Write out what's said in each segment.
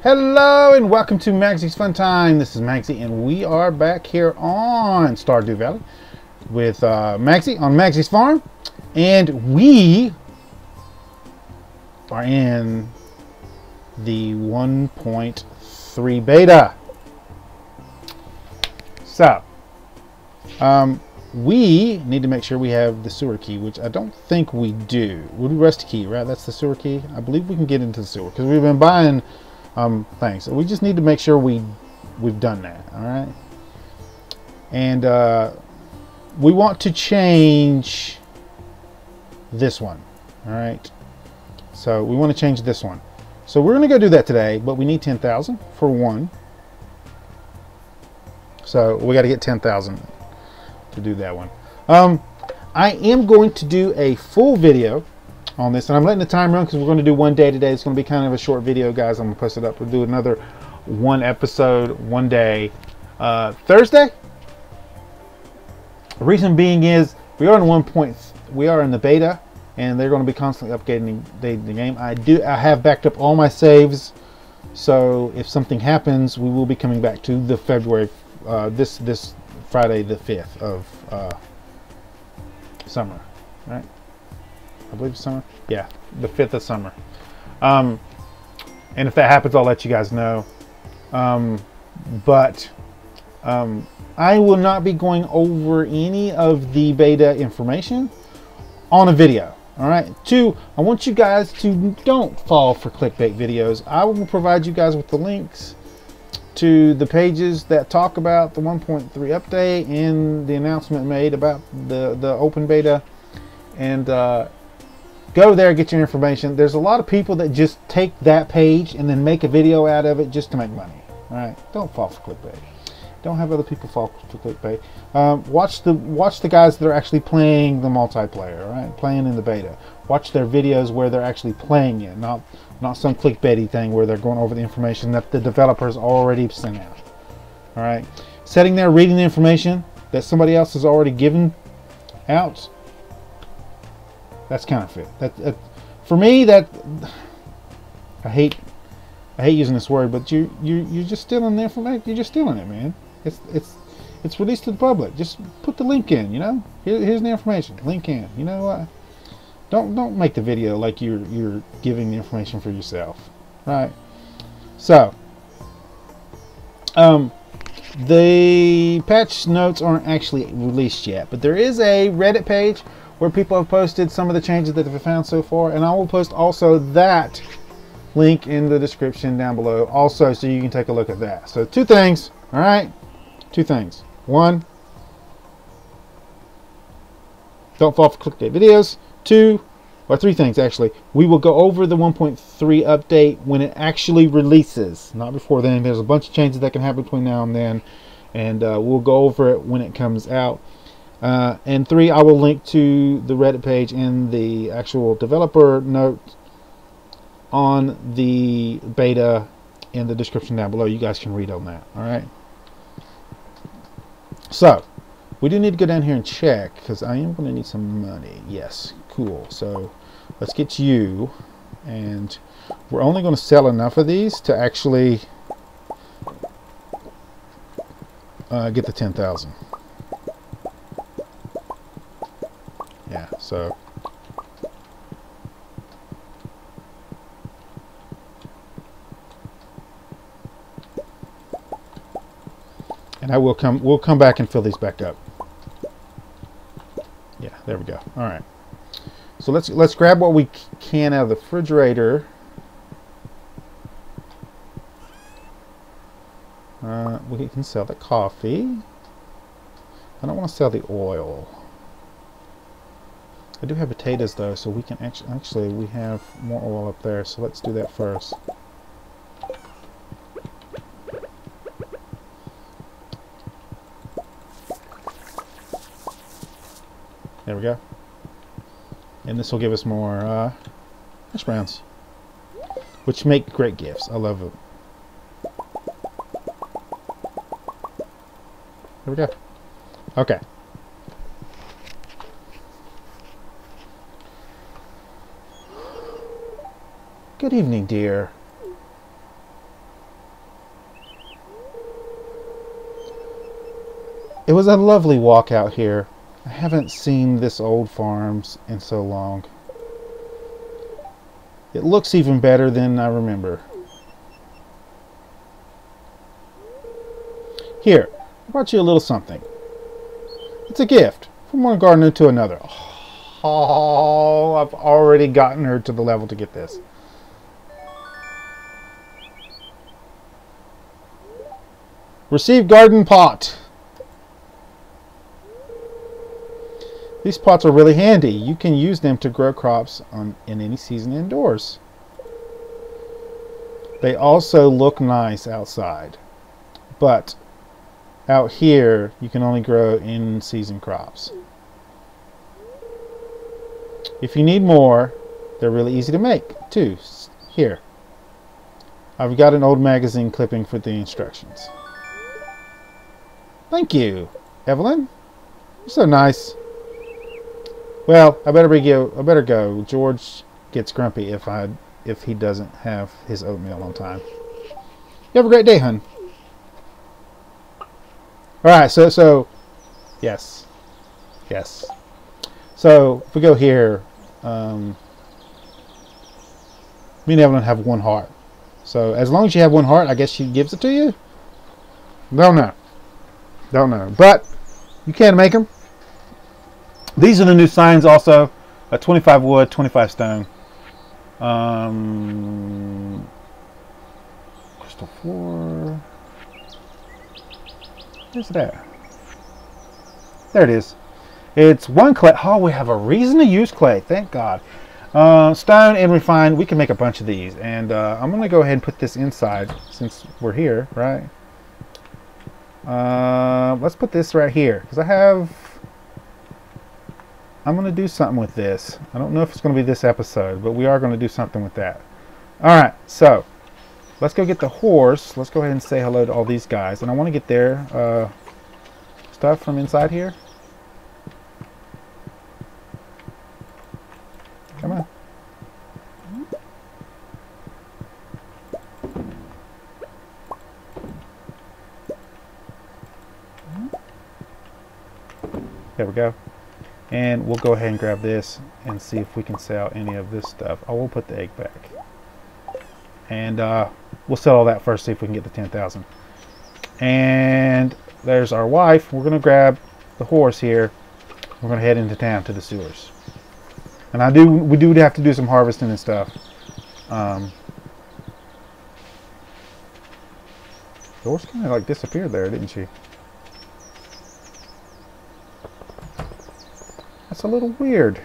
Hello and welcome to Magzie's Fun Time. This is Magzie and we are back here on Stardew Valley with uh, Magzie on Magzie's Farm. And we are in the 1.3 beta. So, um, we need to make sure we have the sewer key, which I don't think we do. Would rusty key, right? That's the sewer key. I believe we can get into the sewer because we've been buying um, things. So we just need to make sure we we've done that. All right, and uh, we want to change this one. All right, so we want to change this one. So we're going to go do that today, but we need ten thousand for one. So we got to get ten thousand to do that one. Um, I am going to do a full video on this, and I'm letting the time run because we're going to do one day today. It's going to be kind of a short video, guys. I'm going to post it up. We'll do another one episode, one day, uh, Thursday. The reason being is we are in one point, we are in the beta, and they're going to be constantly updating the, the game. I do, I have backed up all my saves, so if something happens, we will be coming back to the February, uh, this this Friday the 5th of uh, summer, right? I believe it's summer. Yeah, the 5th of summer. Um, and if that happens, I'll let you guys know. Um, but um, I will not be going over any of the beta information on a video. All right. Two, I want you guys to don't fall for clickbait videos. I will provide you guys with the links to the pages that talk about the 1.3 update and the announcement made about the, the open beta. And uh, go there, get your information. There's a lot of people that just take that page and then make a video out of it just to make money. All right, don't fall for clickbait. Don't have other people fall for clickbait. Um, watch the watch the guys that are actually playing the multiplayer. All right, playing in the beta. Watch their videos where they're actually playing it, not not some clickbaity thing where they're going over the information that the developers already sent out. All right, sitting there reading the information that somebody else has already given out that's counterfeit. That, that for me that I hate I hate using this word, but you you you're just stealing the information. You're just stealing it, man. It's it's it's released to the public. Just put the link in. You know, Here, here's the information. Link in. You know what? Don't don't make the video like you're you're giving the information for yourself, right? So, um, the patch notes aren't actually released yet, but there is a Reddit page where people have posted some of the changes that they've found so far, and I will post also that link in the description down below also so you can take a look at that. So two things, all right? Two things. One, don't fall for clickbait videos. Two, or three things actually. We will go over the 1.3 update when it actually releases, not before then. There's a bunch of changes that can happen between now and then, and uh, we'll go over it when it comes out. Uh, and three, I will link to the Reddit page and the actual developer note on the beta in the description down below. You guys can read on that. All right. So, we do need to go down here and check because I am going to need some money. Yes, cool. So, let's get you. And we're only going to sell enough of these to actually uh, get the 10,000. Yeah, so and I will come we'll come back and fill these back up. Yeah, there we go. All right. So let's let's grab what we can out of the refrigerator. Uh, we can sell the coffee. I don't want to sell the oil. I do have potatoes though, so we can actually, actually we have more oil up there, so let's do that first. There we go. And this will give us more uh, hash browns, which make great gifts. I love them. There we go. Okay. Good evening, dear. It was a lovely walk out here. I haven't seen this old farms in so long. It looks even better than I remember. Here, I brought you a little something. It's a gift from one gardener to another. Oh, I've already gotten her to the level to get this. Receive garden pot. These pots are really handy. You can use them to grow crops on, in any season indoors. They also look nice outside. But out here, you can only grow in-season crops. If you need more, they're really easy to make, too. Here. I've got an old magazine clipping for the instructions. Thank you, Evelyn. You're so nice. Well, I better be. I better go. George gets grumpy if I if he doesn't have his oatmeal on time. You have a great day, hun. All right. So so, yes, yes. So if we go here, um, me and Evelyn have one heart. So as long as you have one heart, I guess she gives it to you. Don't know. Don't know. But you can make them. These are the new signs also. A 25 wood, 25 stone. Um, crystal 4. Where's that? There it is. It's one clay. Oh, we have a reason to use clay. Thank God. Uh, stone and refined. We can make a bunch of these. And uh, I'm going to go ahead and put this inside since we're here, right? Uh, let's put this right here because I have I'm going to do something with this. I don't know if it's going to be this episode, but we are going to do something with that. Alright, so let's go get the horse. Let's go ahead and say hello to all these guys. And I want to get their uh, stuff from inside here. Come on. Go. And we'll go ahead and grab this and see if we can sell any of this stuff. I will put the egg back. And uh, we'll sell all that first, see if we can get the 10,000. And there's our wife. We're going to grab the horse here. We're going to head into town to the sewers. And I do, we do have to do some harvesting and stuff. Um, the horse kind of like disappeared there, didn't she? That's a little weird.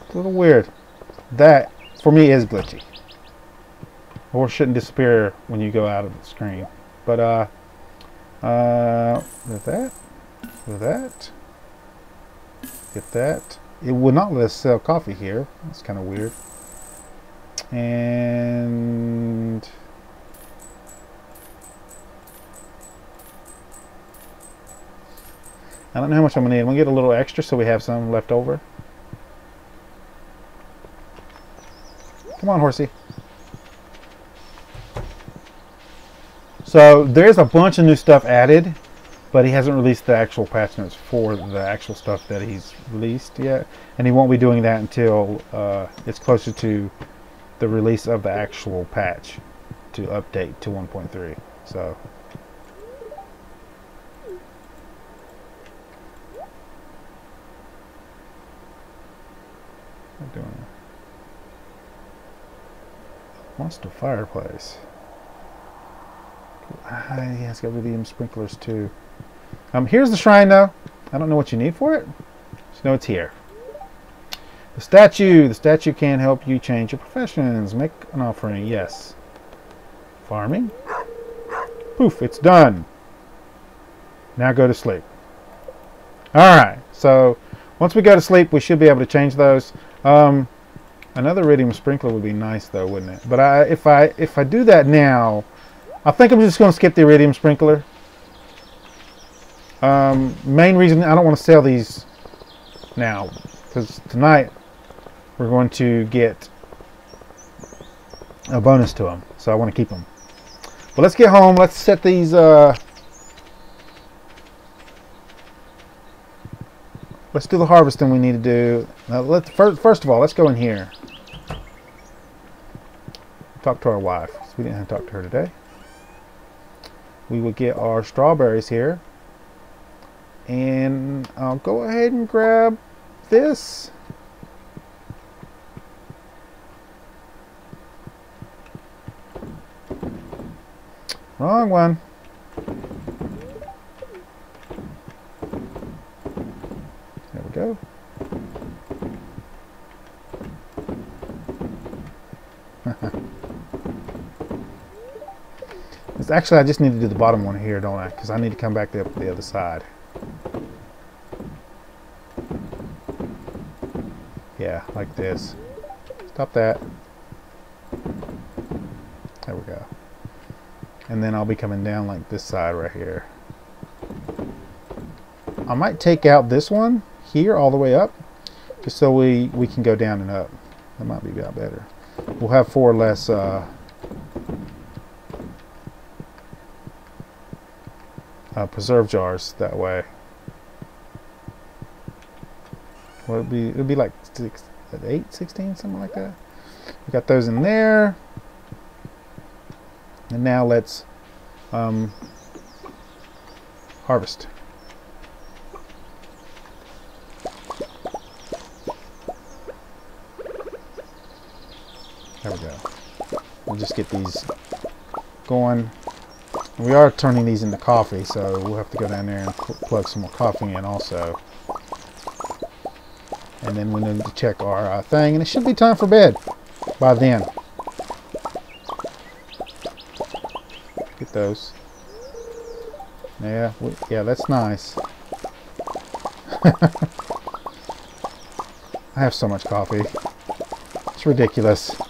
It's a little weird. That, for me, is glitchy. Or shouldn't disappear when you go out of the screen. But, uh, uh, with that, with that, get that. It will not let us sell coffee here. That's kind of weird. And I don't know how much I'm going to need. I'm going to get a little extra so we have some left over. Come on, horsey. So there's a bunch of new stuff added, but he hasn't released the actual patch notes for the actual stuff that he's released yet. And he won't be doing that until uh, it's closer to the release of the actual patch to update to 1.3. So Doing monster fireplace. Ah, yeah, it's got lithium sprinklers too. Um, here's the shrine though. I don't know what you need for it. Just know it's here. The statue. The statue can help you change your professions. Make an offering. Yes. Farming. Poof, it's done. Now go to sleep. Alright, so once we go to sleep, we should be able to change those. Um, another iridium sprinkler would be nice though, wouldn't it? But I, if I if I do that now, I think I'm just going to skip the iridium sprinkler. Um, main reason I don't want to sell these now, because tonight we're going to get a bonus to them, so I want to keep them. But let's get home. Let's set these uh, let's do the harvesting we need to do. Now, let's first, first of all, let's go in here. Talk to our wife. We didn't have to talk to her today. We will get our strawberries here. And I'll go ahead and grab this. Wrong one. There we go. Actually, I just need to do the bottom one here, don't I? Because I need to come back up the other side. Yeah, like this. Stop that. There we go and then I'll be coming down like this side right here. I might take out this one here all the way up just so we, we can go down and up. That might be about better. We'll have four less uh, uh, preserve jars that way. Well, it'd be, it'd be like six, 8, 16, something like that. We got those in there. And now let's um, harvest. There we go. We'll just get these going. We are turning these into coffee, so we'll have to go down there and plug some more coffee in also. And then we need to check our uh, thing, and it should be time for bed by then. Get those. Yeah, yeah, that's nice. I have so much coffee. It's ridiculous.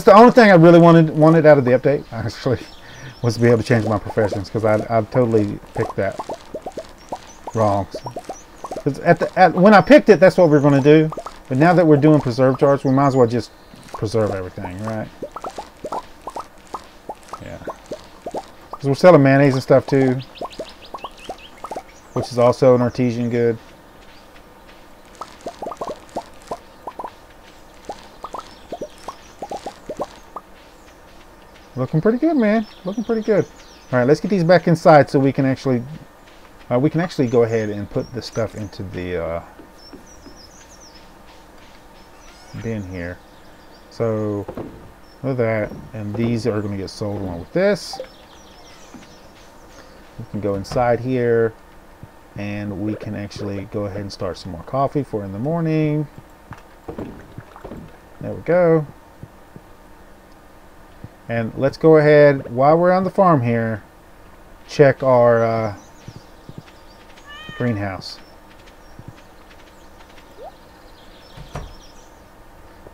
That's the only thing I really wanted wanted out of the update, actually, was to be able to change my professions, because I, I totally picked that wrong. Because at, the, at when I picked it, that's what we are going to do. But now that we're doing preserve jars, we might as well just preserve everything, right? Yeah. Because we're selling mayonnaise and stuff too, which is also an artesian good. Looking pretty good, man. Looking pretty good. All right, let's get these back inside so we can actually uh, we can actually go ahead and put this stuff into the uh, bin here. So with that, and these are going to get sold along with this. We can go inside here and we can actually go ahead and start some more coffee for in the morning. There we go. And let's go ahead, while we're on the farm here, check our uh, greenhouse.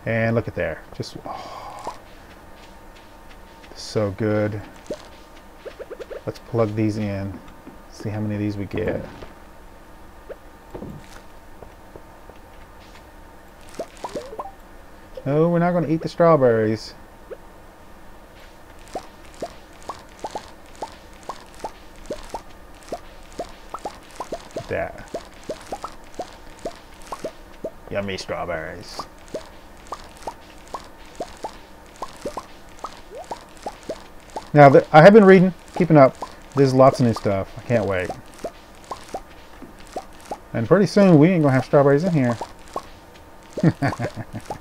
And look at there. Just oh, so good. Let's plug these in. See how many of these we get. No, we're not going to eat the strawberries. Yummy strawberries. Now, I have been reading, keeping up. There's lots of new stuff. I can't wait. And pretty soon, we ain't to have strawberries in here.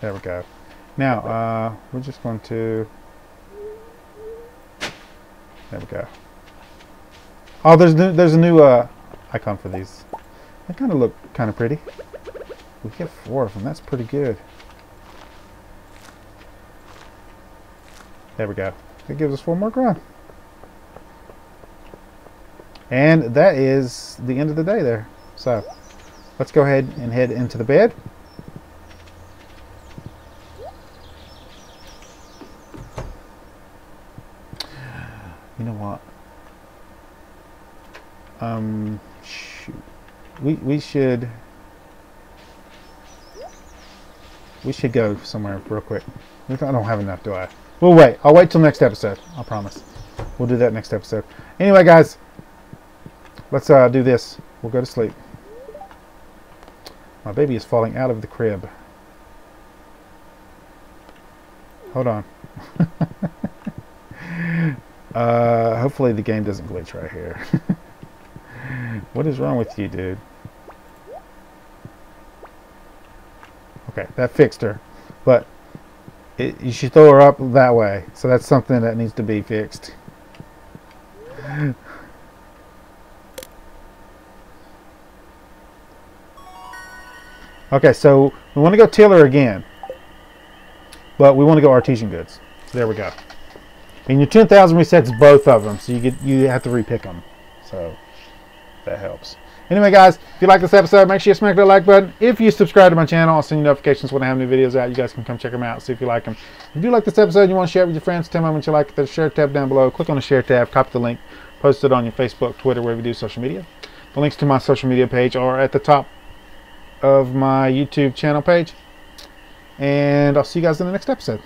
there we go. Now, uh, we're just going to there we go. Oh, there's new, there's a new uh, icon for these. They kind of look kind of pretty. We get four of them. That's pretty good. There we go. It gives us four more ground. And that is the end of the day there. So let's go ahead and head into the bed. You know what? Um, shoot. We, we should... We should go somewhere real quick. I don't have enough, do I? We'll wait. I'll wait till next episode. I promise. We'll do that next episode. Anyway, guys, let's uh, do this. We'll go to sleep. My baby is falling out of the crib. Hold on. uh, hopefully the game doesn't glitch right here. what is wrong with you, dude? Okay, that fixed her. But it, you should throw her up that way. So that's something that needs to be fixed. Okay, so we want to go tiller again. But we want to go artesian goods. There we go. And your 10,000 resets both of them, so you get you have to repick them. So that helps. Anyway, guys, if you like this episode, make sure you smack that like button. If you subscribe to my channel, I'll send you notifications when I have new videos out. You guys can come check them out, see if you like them. If you like this episode and you want to share it with your friends, tell them much you like a share tab down below. Click on the share tab, copy the link, post it on your Facebook, Twitter, wherever you do social media. The links to my social media page are at the top of my YouTube channel page. And I'll see you guys in the next episode.